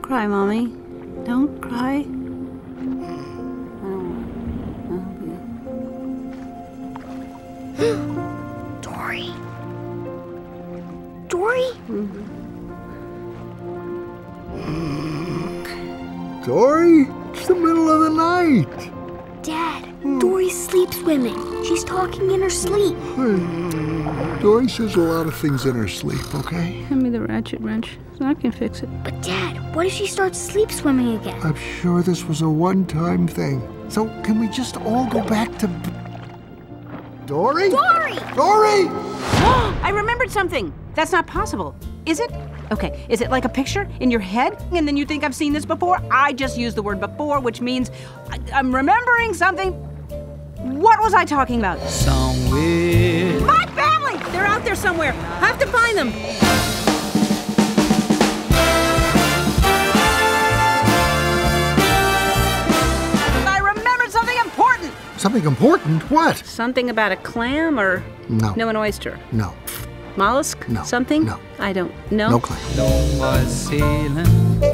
cry, Mommy. Don't cry. Dory. Dory? Dory? It's the middle of the night. Dad, swimming. She's talking in her sleep. Hmm, Dory says a lot of things in her sleep, okay? Hand me the ratchet wrench so I can fix it. But Dad, what if she starts sleep swimming again? I'm sure this was a one time thing. So, can we just all go back to. Dory? Dory! Dory! I remembered something. That's not possible. Is it? Okay, is it like a picture in your head and then you think I've seen this before? I just used the word before, which means I, I'm remembering something. What was I talking about? Somewhere. My family! They're out there somewhere. I have to find them. I remembered something important. Something important? What? Something about a clam or No. no an oyster? No. Mollusk? No. Something? No. I don't know. No claim. No more sailing.